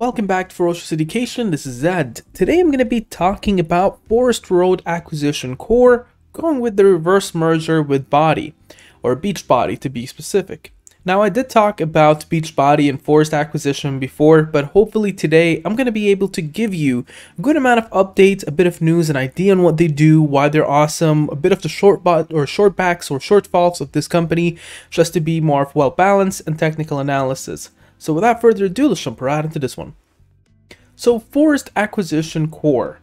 Welcome back to Ferocious Education, this is Zed. Today I'm going to be talking about Forest Road Acquisition Corp, going with the reverse merger with Body, or Beachbody to be specific. Now I did talk about Beachbody and Forest Acquisition before, but hopefully today I'm going to be able to give you a good amount of updates, a bit of news, an idea on what they do, why they're awesome, a bit of the short bot or short backs or shortfalls of this company, just to be more of well balanced and technical analysis. So without further ado, let's jump right into this one. So Forest Acquisition Corp.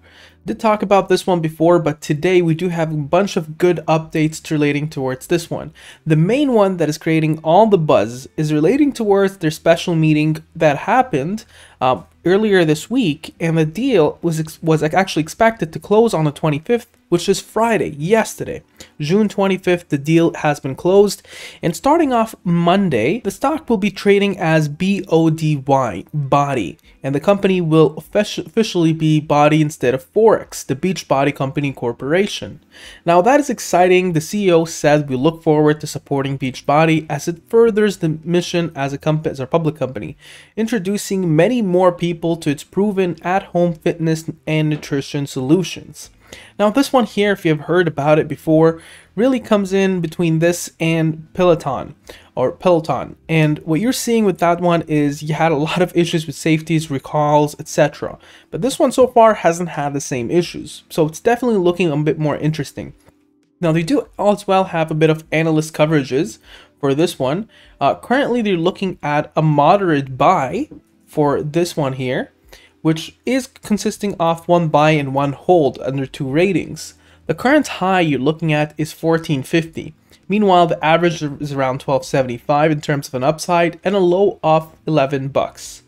Did talk about this one before, but today we do have a bunch of good updates relating towards this one. The main one that is creating all the buzz is relating towards their special meeting that happened uh, earlier this week, and the deal was was actually expected to close on the 25th, which is Friday, yesterday. June 25th, the deal has been closed. And starting off Monday, the stock will be trading as BODY, Body. And the company will officially be Body instead of Forex, the Beachbody Company Corporation. Now that is exciting. The CEO said we look forward to supporting Beachbody as it furthers the mission as a, company, as a public company, introducing many more people to its proven at-home fitness and nutrition solutions. Now this one here, if you've heard about it before, really comes in between this and Peloton or Peloton. And what you're seeing with that one is you had a lot of issues with safeties, recalls, etc. But this one so far hasn't had the same issues. So it's definitely looking a bit more interesting. Now they do as well have a bit of analyst coverages for this one. Uh, currently they're looking at a moderate buy for this one here which is consisting of one buy and one hold under two ratings. The current high you're looking at is 1450. Meanwhile, the average is around 1275 in terms of an upside and a low of 11 bucks.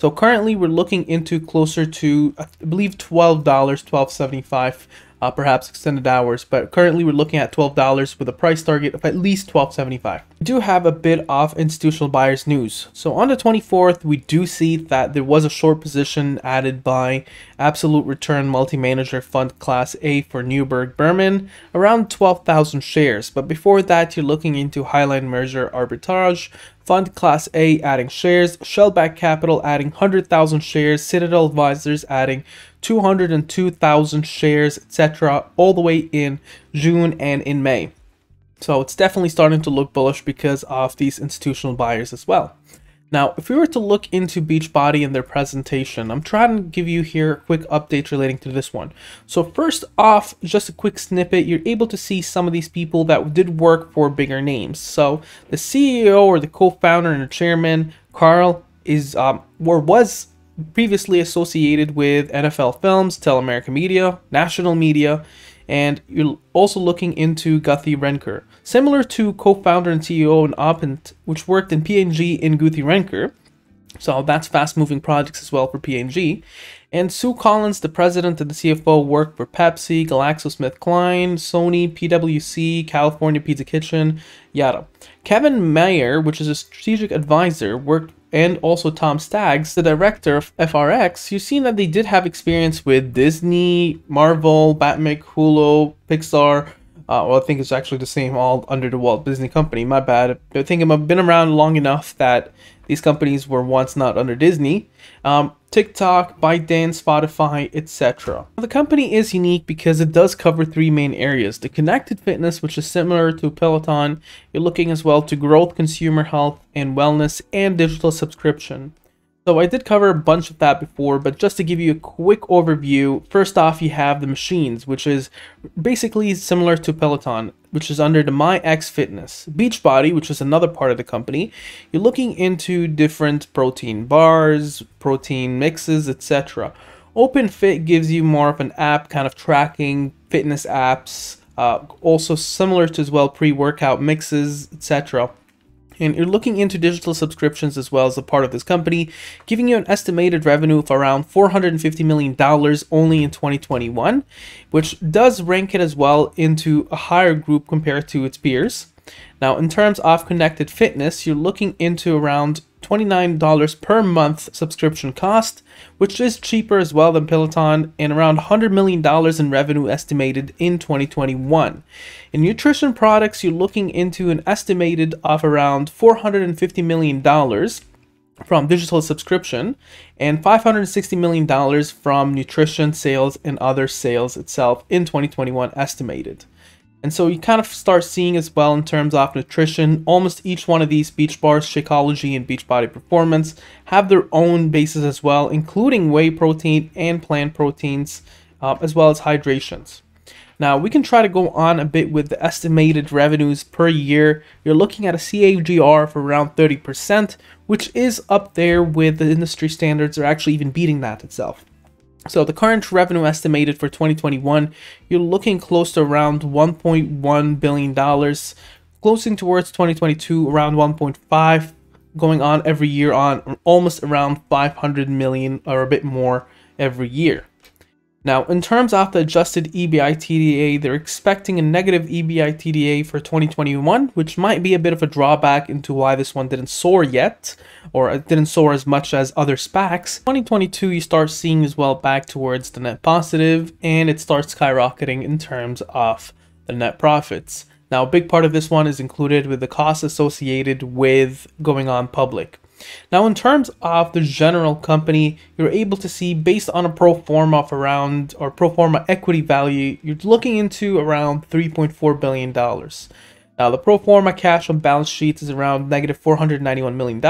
So currently we're looking into closer to I believe $12, 1275 uh, perhaps extended hours, but currently we're looking at $12 with a price target of at least $12.75. We do have a bit of institutional buyers news. So on the 24th, we do see that there was a short position added by Absolute Return Multi-Manager Fund Class A for Neuberger Berman, around 12,000 shares. But before that, you're looking into Highland Merger Arbitrage, Fund Class A adding shares, Shellback Capital adding 100,000 shares, Citadel Advisors adding 202,000 shares, etc., all the way in June and in May. So it's definitely starting to look bullish because of these institutional buyers as well. Now, if we were to look into Beachbody and their presentation, I'm trying to give you here a quick update relating to this one. So first off, just a quick snippet, you're able to see some of these people that did work for bigger names. So the CEO or the co-founder and the chairman, Carl, is um, or was previously associated with NFL Films, Teleamerica Media, National Media, and you're also looking into Guthy-Renker. Similar to co-founder and CEO in Opent, which worked in P&G in Guthy-Renker, so that's fast-moving projects as well for P&G. And Sue Collins, the president and the CFO, worked for Pepsi, GlaxoSmithKline, Sony, PwC, California Pizza Kitchen, yada. Kevin Mayer, which is a strategic advisor, worked and also Tom Staggs, the director of FRX, you've seen that they did have experience with Disney, Marvel, Batman, Hulu, Pixar. Uh, well, I think it's actually the same all under the Walt Disney Company. My bad. I think I've been around long enough that these companies were once not under Disney. Um, TikTok, ByteDance, Spotify, etc. The company is unique because it does cover three main areas. The connected fitness, which is similar to Peloton. You're looking as well to growth, consumer health, and wellness, and digital subscription. So I did cover a bunch of that before, but just to give you a quick overview, first off you have the machines, which is basically similar to Peloton, which is under the MYX Fitness. Beachbody, which is another part of the company, you're looking into different protein bars, protein mixes, etc. OpenFit gives you more of an app kind of tracking fitness apps, uh, also similar to as well pre-workout mixes, etc and you're looking into digital subscriptions as well as a part of this company, giving you an estimated revenue of around $450 million only in 2021, which does rank it as well into a higher group compared to its peers. Now, in terms of connected fitness, you're looking into around $29 per month subscription cost, which is cheaper as well than Peloton, and around $100 million in revenue estimated in 2021. In nutrition products, you're looking into an estimated of around $450 million from digital subscription and $560 million from nutrition sales and other sales itself in 2021 estimated. And so you kind of start seeing as well in terms of nutrition, almost each one of these beach bars, Shakeology and Beachbody Performance, have their own bases as well, including whey protein and plant proteins, uh, as well as hydrations. Now we can try to go on a bit with the estimated revenues per year. You're looking at a CAGR for around 30%, which is up there with the industry standards or actually even beating that itself. So the current revenue estimated for 2021, you're looking close to around 1.1 billion dollars, closing towards 2022 around 1.5, going on every year on almost around 500 million or a bit more every year. Now, in terms of the adjusted EBITDA, they're expecting a negative EBITDA for 2021, which might be a bit of a drawback into why this one didn't soar yet, or it didn't soar as much as other SPACs. 2022, you start seeing as well back towards the net positive, and it starts skyrocketing in terms of the net profits. Now, a big part of this one is included with the costs associated with going on public. Now, in terms of the general company, you're able to see based on a pro forma of around or pro forma equity value, you're looking into around $3.4 billion. Now, the pro forma cash on balance sheets is around negative $491 million,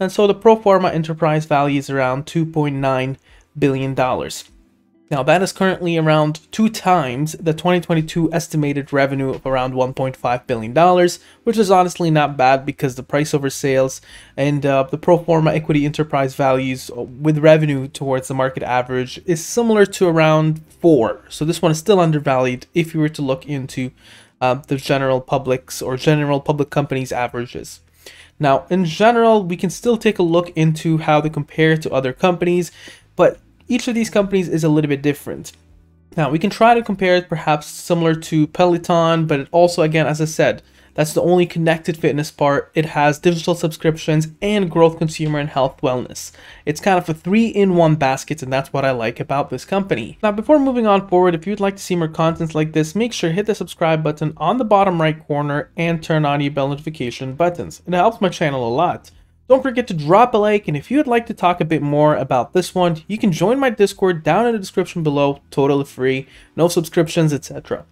and so the pro forma enterprise value is around $2.9 billion. Now that is currently around two times the 2022 estimated revenue of around 1.5 billion dollars, which is honestly not bad because the price over sales and uh, the pro forma equity enterprise values with revenue towards the market average is similar to around four. So this one is still undervalued if you were to look into uh, the general public's or general public companies averages. Now, in general, we can still take a look into how they compare to other companies, but each of these companies is a little bit different. Now, we can try to compare it perhaps similar to Peloton, but also, again, as I said, that's the only connected fitness part. It has digital subscriptions and growth consumer and health wellness. It's kind of a three in one basket, and that's what I like about this company. Now, before moving on forward, if you'd like to see more content like this, make sure hit the subscribe button on the bottom right corner and turn on your bell notification buttons. It helps my channel a lot. Don't forget to drop a like, and if you would like to talk a bit more about this one, you can join my Discord down in the description below, totally free, no subscriptions, etc.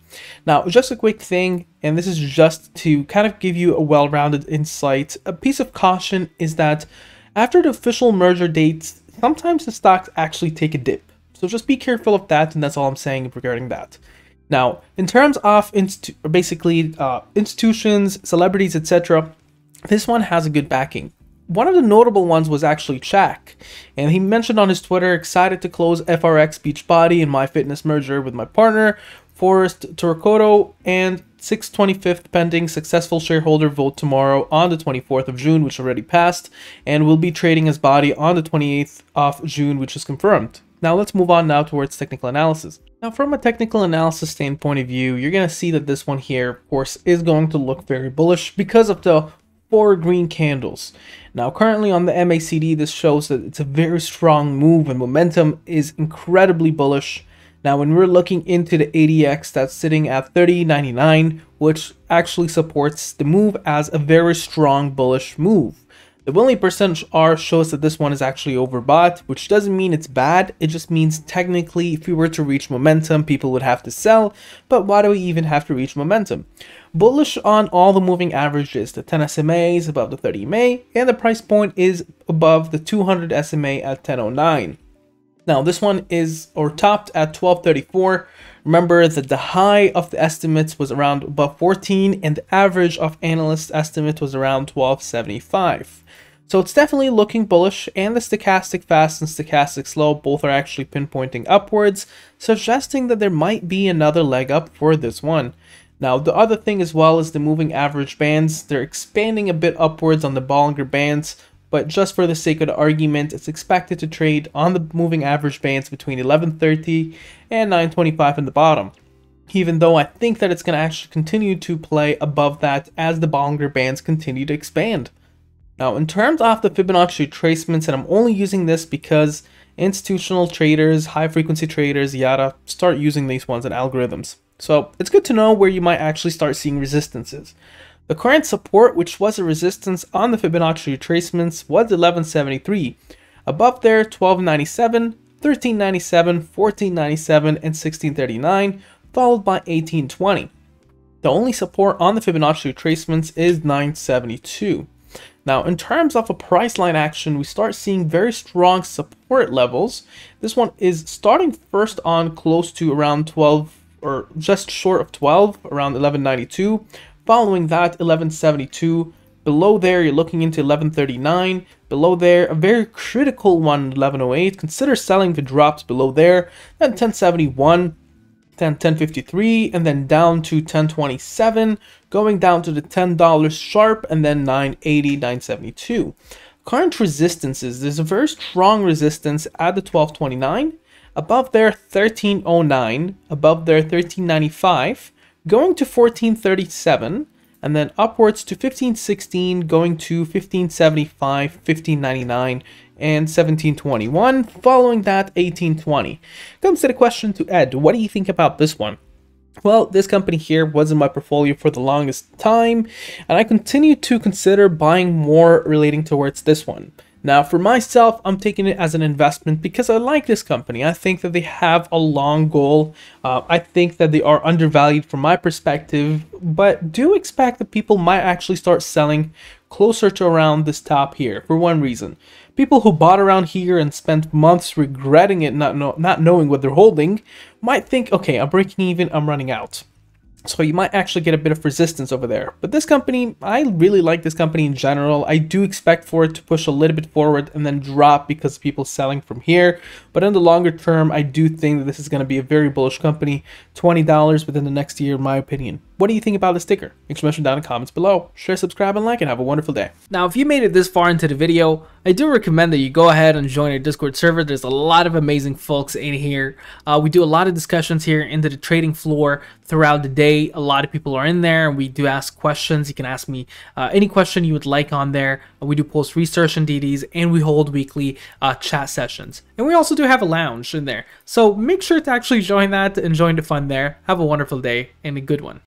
Now, just a quick thing, and this is just to kind of give you a well-rounded insight, a piece of caution is that after the official merger dates, sometimes the stocks actually take a dip. So just be careful of that, and that's all I'm saying regarding that. Now, in terms of basically uh, institutions, celebrities, etc., this one has a good backing one of the notable ones was actually Shaq, and he mentioned on his Twitter, excited to close FRX Beachbody and MYX Fitness merger with my partner, Forrest Turcoto, and 625th pending successful shareholder vote tomorrow on the 24th of June, which already passed, and will be trading his body on the 28th of June, which is confirmed. Now let's move on now towards technical analysis. Now from a technical analysis standpoint of view, you're going to see that this one here, of course, is going to look very bullish because of the four green candles. Now currently on the MACD this shows that it's a very strong move and momentum is incredibly bullish. Now when we're looking into the ADX that's sitting at 30.99 which actually supports the move as a very strong bullish move. The Williams percentage R shows that this one is actually overbought, which doesn't mean it's bad, it just means technically if we were to reach momentum, people would have to sell, but why do we even have to reach momentum? Bullish on all the moving averages, the 10 SMA is above the 30 MA, and the price point is above the 200 SMA at 1009. Now this one is or topped at 1234. Remember that the high of the estimates was around above 14 and the average of analyst estimate was around 1275. So it's definitely looking bullish, and the stochastic fast and stochastic slow both are actually pinpointing upwards, suggesting that there might be another leg up for this one. Now, the other thing as well is the moving average bands. They're expanding a bit upwards on the Bollinger Bands, but just for the sake of the argument, it's expected to trade on the moving average bands between 1130 and 925 in the bottom. Even though I think that it's going to actually continue to play above that as the Bollinger Bands continue to expand. Now, in terms of the Fibonacci retracements, and I'm only using this because institutional traders, high frequency traders, yada, start using these ones in algorithms. So it's good to know where you might actually start seeing resistances. The current support, which was a resistance on the Fibonacci retracements, was 1173. Above there, 1297, 1397, 1497, and 1639, followed by 1820. The only support on the Fibonacci retracements is 972. Now, in terms of a price line action, we start seeing very strong support levels. This one is starting first on close to around 12 or just short of 12, around 1192. Following that, 1172. Below there, you're looking into 1139. Below there, a very critical one, 1108. Consider selling the drops below there. Then 1071, then 1053 and then down to 1027 going down to the $10 sharp and then 980 972 current resistances there's a very strong resistance at the 1229 above there 1309 above there 1395 going to 1437 and then upwards to 1516 going to 1575 1599 and 1721. Following that, 1820. Comes to the question to Ed, what do you think about this one? Well, this company here was in my portfolio for the longest time, and I continue to consider buying more relating towards this one. Now, for myself, I'm taking it as an investment because I like this company. I think that they have a long goal. Uh, I think that they are undervalued from my perspective, but do expect that people might actually start selling closer to around this top here for one reason. People who bought around here and spent months regretting it, not, know, not knowing what they're holding, might think, okay, I'm breaking even, I'm running out. So you might actually get a bit of resistance over there. But this company, I really like this company in general. I do expect for it to push a little bit forward and then drop because people selling from here. But in the longer term, I do think that this is going to be a very bullish company. $20 within the next year, in my opinion. What do you think about the sticker? Exclamation down in the comments below. Share, subscribe, and like, and have a wonderful day. Now, if you made it this far into the video, I do recommend that you go ahead and join our Discord server. There's a lot of amazing folks in here. Uh, we do a lot of discussions here into the trading floor throughout the day. A lot of people are in there, and we do ask questions. You can ask me uh, any question you would like on there. Uh, we do post research and DDs, and we hold weekly uh, chat sessions. And we also do have a lounge in there. So make sure to actually join that and join the fun there. Have a wonderful day and a good one.